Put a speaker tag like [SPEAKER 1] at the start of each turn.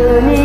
[SPEAKER 1] 有你